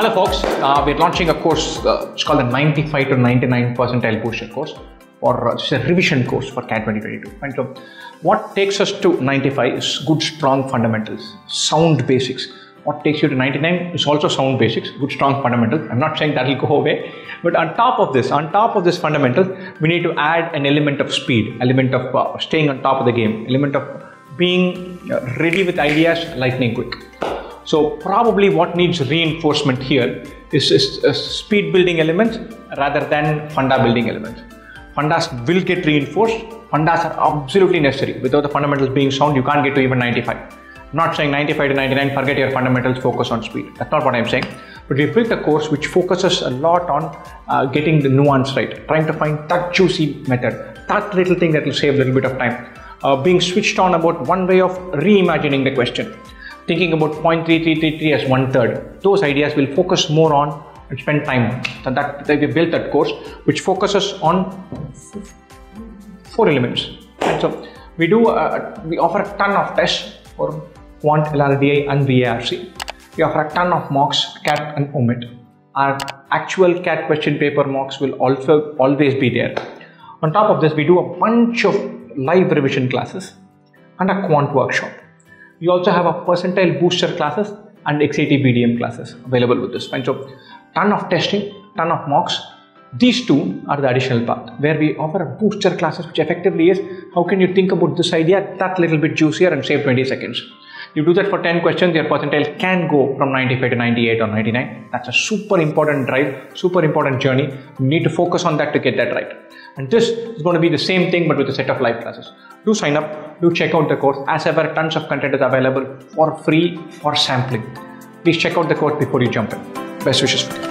Hello, folks. Uh, we're launching a course. Uh, it's called the 95 to 99 percentile booster course, or uh, it's a revision course for CAT 2022. And so, what takes us to 95 is good, strong fundamentals, sound basics. What takes you to 99 is also sound basics, good, strong fundamentals. I'm not saying that will go away, but on top of this, on top of this fundamental, we need to add an element of speed, element of uh, staying on top of the game, element of being uh, ready with ideas lightning quick. So probably what needs reinforcement here is, is, is speed building element rather than funda building element. Fundas will get reinforced. Fundas are absolutely necessary. Without the fundamentals being sound, you can't get to even 95. I'm not saying 95 to 99, forget your fundamentals, focus on speed. That's not what I'm saying. But we built a course which focuses a lot on uh, getting the nuance right, trying to find that juicy method, that little thing that will save a little bit of time. Uh, being switched on about one way of reimagining the question thinking about 0.3333 as one third. Those ideas will focus more on and spend time. So that, that we built that course which focuses on four elements. And so we do uh, we offer a ton of tests for quant, LRDI and VARC. We offer a ton of mocks, CAT and OMET. Our actual CAT question paper mocks will also always be there. On top of this, we do a bunch of live revision classes and a quant workshop. We also have a percentile booster classes and XAT BDM classes available with this. And so, ton of testing, ton of mocks. These two are the additional part where we offer a booster classes, which effectively is how can you think about this idea that little bit juicier and save 20 seconds. You do that for 10 questions, your percentile can go from 95 to 98 or 99. That's a super important drive, super important journey. You need to focus on that to get that right. And this is going to be the same thing but with a set of live classes. Do sign up, do check out the course. As ever, tons of content is available for free for sampling. Please check out the course before you jump in. Best wishes for you.